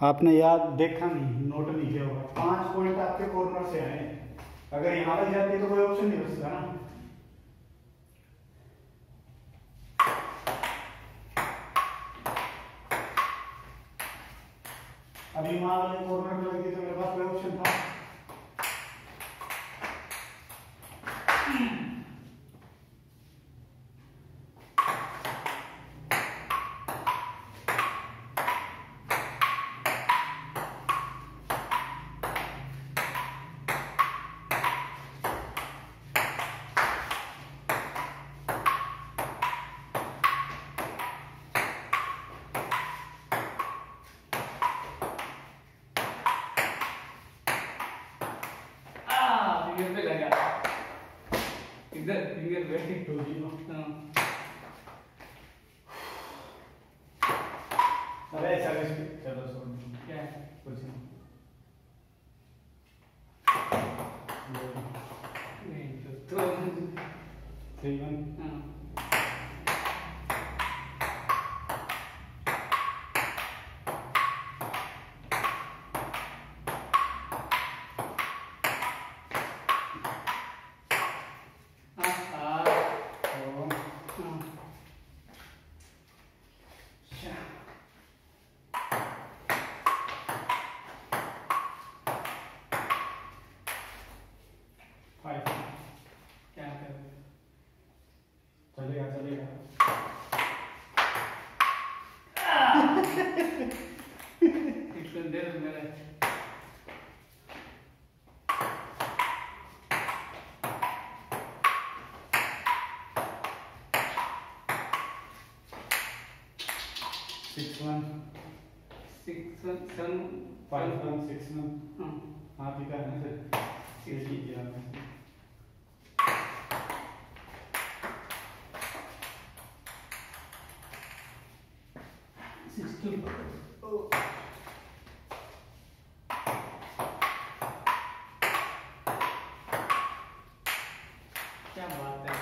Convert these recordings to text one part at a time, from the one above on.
आपने याद देखा नहीं नोट नहीं किया होगा। पाँच पॉइंट आपके कॉर्नर से आए। अगर यहाँ पर जाती तो कोई ऑप्शन नहीं बचता ना। अभी वहाँ वाले कॉर्नर में लगती तो मेरे पास कोई ऑप्शन था फिंगर पे लगा इधर फिंगर पे टू ज़ीरो हाँ अरे चलो चलो छोड़ क्या है कुछ नहीं नहीं तो तो थ्री वन हाँ हाँ हाँ फोर हाँ फाइव क्या कर रहे हो? चलेगा चलेगा एक सौ डेढ़ मेरा six one six one seven five one six one हाँ हाँ ठीक है सर ये कीजिए आपने। सिक्स टू क्या बात है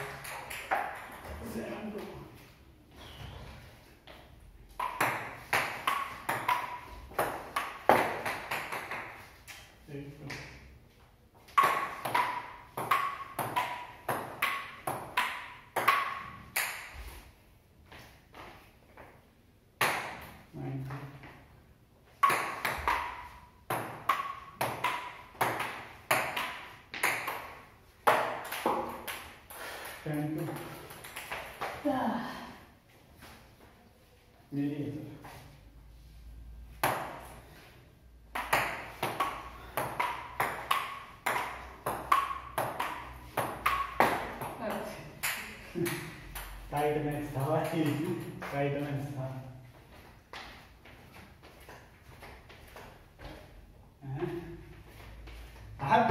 नाइन टेन टू मेरी है सर टाइट मैच था भाई टाइट मैच था? आप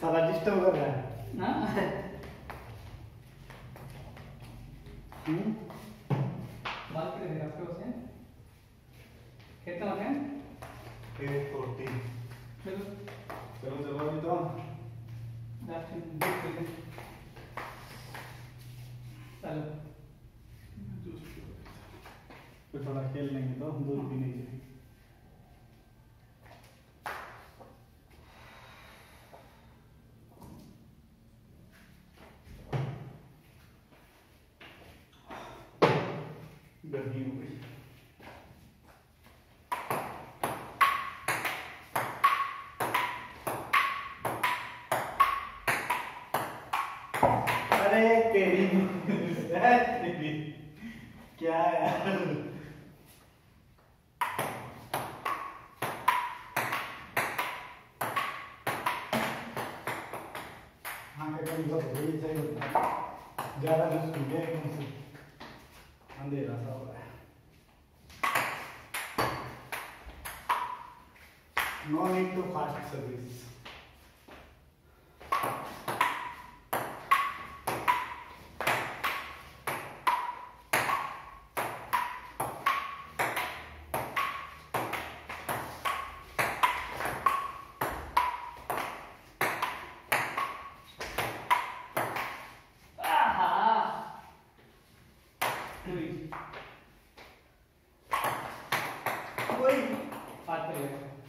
सारा डिस्टर्ब कर रहा है हाँ हम्म? बात करेंगे आपके उसे कितना होते हैं एट फोर्टीन चलो चलो चलो अभी तो लास्ट में देख लेते हैं चलो फिर थोड़ा खेल लेंगे तो हम दूर भी नहीं जाएँगे अरे तेरी क्या यार हाँ क्या कहीं सब हो ही चाहिए ज़्यादा न सूखे एकदम से अंधेरा सा हो रहा है no need to fast service Three. कोई हाथ पे लगा इमेज तो है ना इमेज तो है बस। हाँ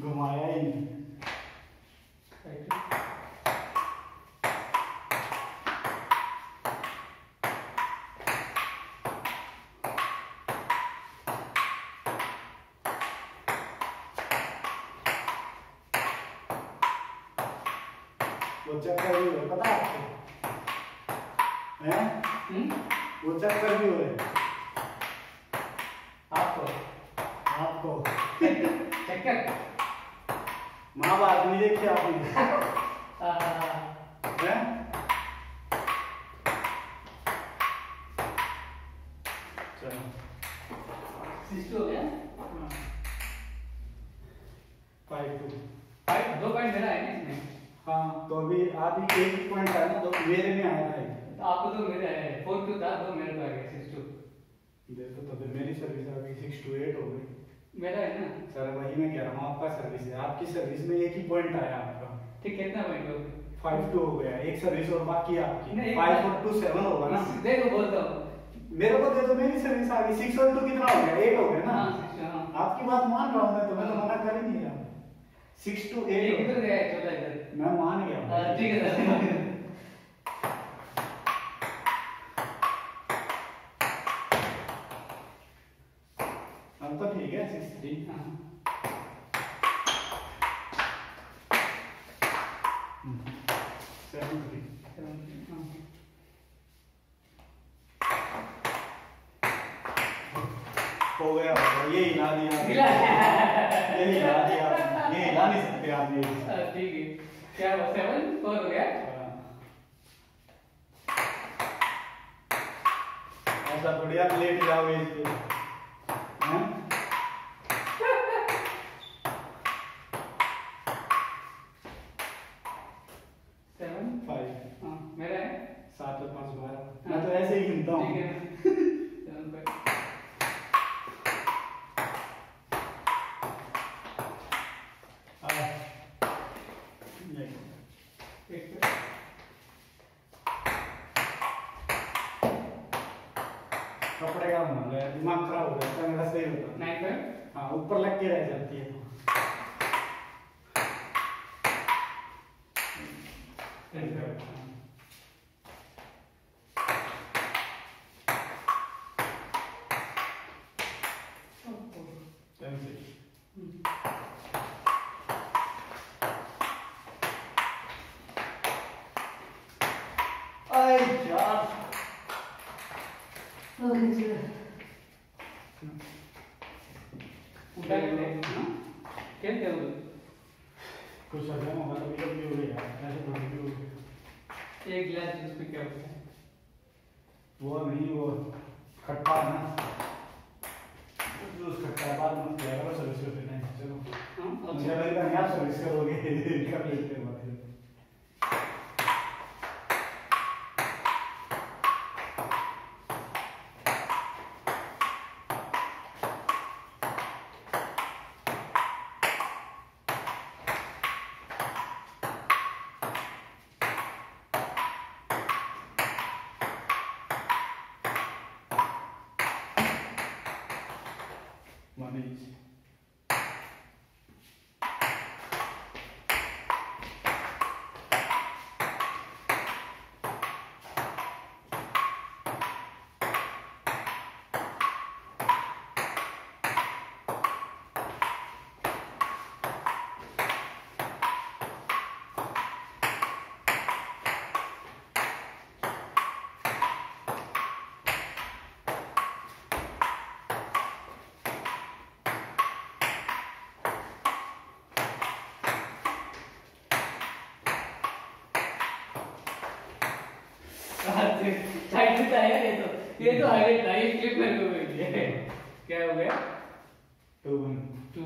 घुमाया ही नहीं फाइव टू वो चक्कर भी हुए पता है आपको हैं हम्म वो चक्कर भी हुए आपको आपको चक्कर माँ बाप नहीं देखी आपने चलो। हो गया? फाइव टू फाइव दो पॉइंट मेरा है ना इसमें? हाँ तो अभी आप ही एक पॉइंट आया ना तो मेरे में आया था। तो आपको तो मेरा है। फोर टू था दो मेरे को आ गया सिक्स टू देखो तो फिर मेरी सर्विस अभी सिक्स टू एट हो गई। है सर वही मैं कह रहा हूँ आपका सर्विस है। आपकी सर्विस में एक ही पॉइंट आया आपका ठीक कितना पॉइंट हो गया फाइव टू हो गया। एक सर्विस और बाकी आपकी। फाइव और टू सेवन होगा ना? देखो बोलता हूँ। मेरे को दे दो मेरी सर्विस आ गई। सिक्स और टू कितना हो गया? एट हो गया ना? हाँ हाँ। आपकी बात मान रहा हूँ मैं तो मैं तो मना कर ही नहीं रहा। सिक्स टू एट मैं मान गया। हाँ, ठीक है तो ठीक है सिक्स थ्री। हाँ सेवन थ्री। हाँ। हो गया। ये हिला दिया ये हिला दिया ये हिला नहीं सकते आप ये। हाँ, ठीक है। क्या हुआ? सेवन? फोर हो गया? ऐसा थोड़ी आप लेट इस पे हैं? सेवन फाइव हाँ मेरा है सात और पाँच बारह मैं तो ऐसे ही कपड़े का बना गया दिमाग खराब हो जाता है मेरा सही होता है नाइन फाइव हाँ ऊपर लग के रह जाती है टेन फाइव Seven, six. आई यार उठा के देख हाँ खेलते हो कुछ अगर हमारा भी कभी हो गया ऐसे थोड़ी हो गया एक गिलास जूस पे क्या होता है वो नहीं वो खट्टा है ना जूस खट्टा बाद में क्या करो सर्विस कर देना चलो हम मुझे अच्छा लगता है आप सर्विस करोगे कब लेते हैं बात मनीष साइड में था यार। ये तो ये तो था ये क्लिप मेरे को मिल गया क्या हो गया टू वन टू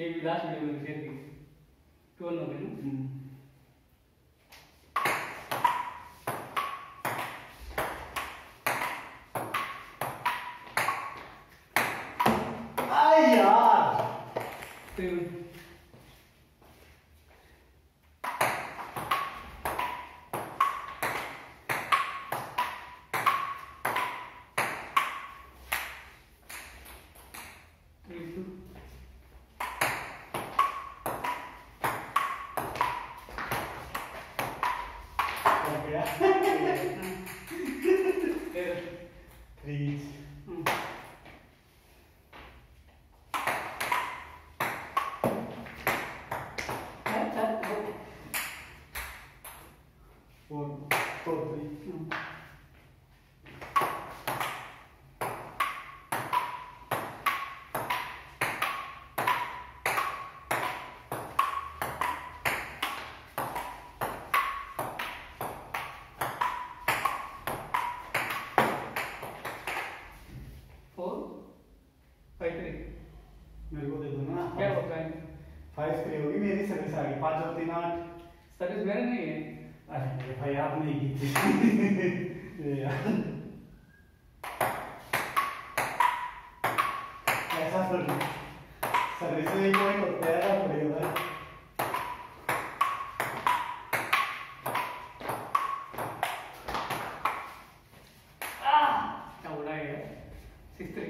ये भी लास्ट वीडियो में शेयर की टू वन हो गए ना यार टू थ्री टू हो गया three four four three four five three मेरे को दे दो ना क्या होता है फाइव थ्री होगी मेरी सर्विस आ गई पाँच और तीन आठ सर्विस मेरे नहीं है अरे भाई आपने ही की थी ये यार ऐसा सर सर्विस में एक पॉइंट होता है ना पड़ेगा भाई क्या हो रहा है सिक्स थ्री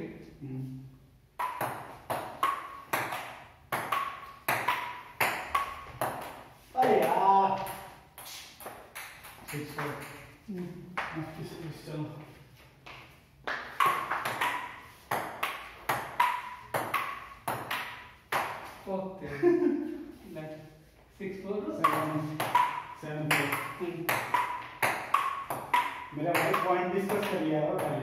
अरे यार सिक्स फोर मस्ती service like six six four seven seven four मेरा भाई पॉइंट डिस्कस कर लिया है पहले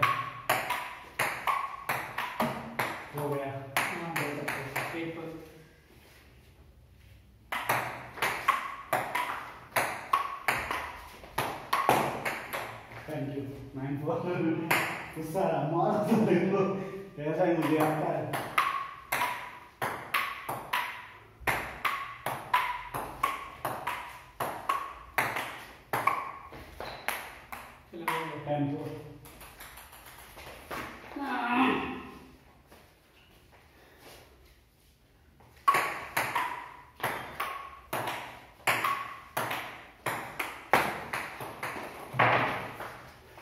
हो गया एक four thank you nine four गुस्सा मार ऐसा ही मुझे आता है ten four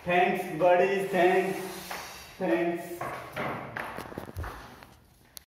Thanks, buddies. Thanks. Thanks.